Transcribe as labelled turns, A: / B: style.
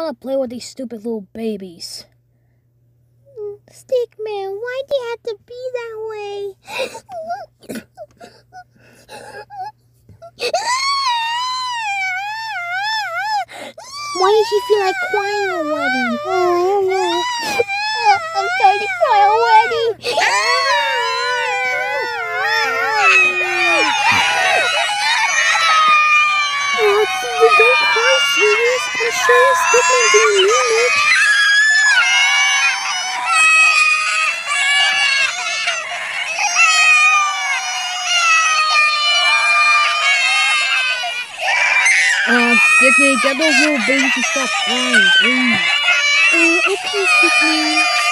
A: want to play with these stupid little babies.
B: Stickman, why do you have to be that way? why does she feel like crying already?
C: Oh, I don't know.
B: I'm starting to cry already.
C: Oh, don't cry, sweeties.
A: Uh, Stickman, get those little babies to stop crying, please.
C: Oh, okay.